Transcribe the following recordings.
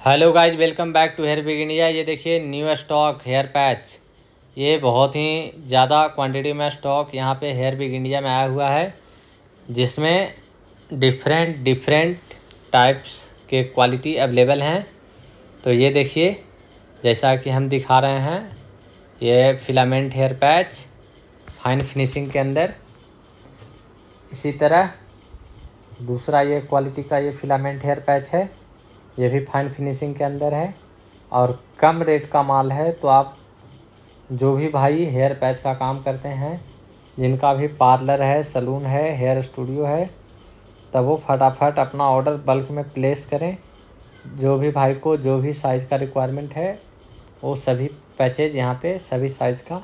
Hello guys welcome back to hair big India ये देखिए new stock hair patch ये बहुत ही ज़्यादा क्वांटिटी में स्टॉक यहाँ पे हेयर बिग इंडिया में आया हुआ है, जिसमें डिफरेंट डिफरेंट टाइप्स के क्वालिटी अवेलेबल हैं। तो ये देखिए, जैसा कि हम दिखा रहे हैं, ये filament hair patch fine finishing के अंदर। इसी तरह दूसरा ये क्वालिटी का ये फिलामेंट हेयर पैच है। ये भी फाइन फिनिशिंग के अंदर है। और कम रेट का माल है तो आप जो भी भाई हेयर पैच का काम करते हैं, जिनका भी पार्लर है सलून है हेयर स्टूडियो है, तब वो फटाफट अपना ऑर्डर बल्क में प्लेस करें। जो भी भाई को जो भी साइज़ का रिक्वायरमेंट है, वो सभी पैचेज यहाँ पे सभी साइज़ का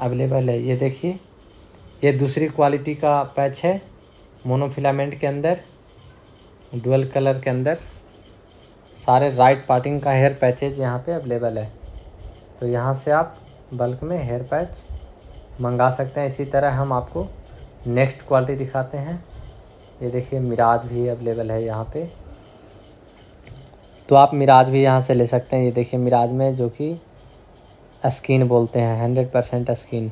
अवेलेबल है। ये देखिए, ये दूसरी क्वालिटी का पैच है मोनोफिलामेंट के अंदर डुअल कलर के अंदर। सारे राइट पार्टिंग का हेयर पैचेज यहाँ पे अवेलेबल है। तो यहाँ से आप बल्क में हेयर पैच मंगा सकते हैं। इसी तरह हम आपको नेक्स्ट क्वालिटी दिखाते हैं। ये देखिए मिराज भी अवेलेबल है यहाँ पे। तो आप मिराज भी यहाँ से ले सकते हैं। ये देखिए मिराज में जो कि स्किन बोलते हैं हंड्रेड परसेंट स्किन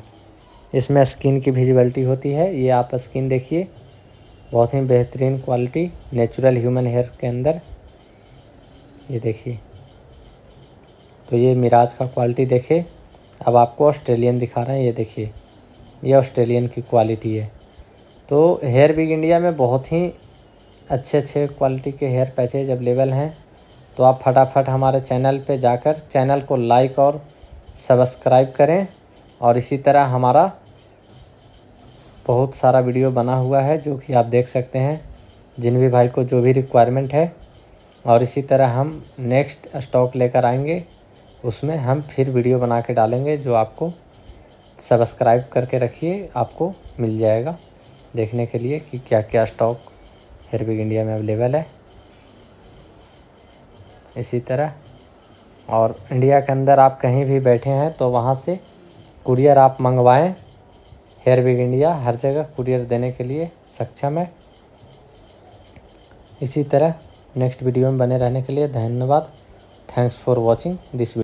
इसमें स्किन की विजिबिलिटी होती है। ये आप स्किन देखिए, बहुत ही बेहतरीन क्वालिटी नेचुरल ह्यूमन हेयर के अंदर। ये देखिए। तो ये मिराज का क्वालिटी देखे। अब आपको ऑस्ट्रेलियन दिखा रहे हैं, ये देखिए। ये ऑस्ट्रेलियन की क्वालिटी है। तो हेयर बिग इंडिया में बहुत ही अच्छे अच्छे क्वालिटी के हेयर पैचेज अवेलेबल हैं तो आप फटाफट हमारे चैनल पे जाकर चैनल को लाइक और सब्सक्राइब करें। और इसी तरह हमारा बहुत सारा वीडियो बना हुआ है, जो कि आप देख सकते हैं। जिन भी भाई को जो भी रिक्वायरमेंट है और इसी तरह हम नेक्स्ट स्टॉक लेकर आएँगे। उसमें हम फिर वीडियो बना के डालेंगे जो आपको सब्सक्राइब करके रखिए, आपको मिल जाएगा देखने के लिए कि क्या क्या स्टॉक हेयरबिग इंडिया में अवेलेबल है। इसी तरह। और इंडिया के अंदर आप कहीं भी बैठे हैं तो वहाँ से कुरियर आप मंगवाएँ। हेयर बिग इंडिया हर जगह कुरियर देने के लिए सक्षम है। इसी तरह नेक्स्ट वीडियो में बने रहने के लिए धन्यवाद। Thanks for watching this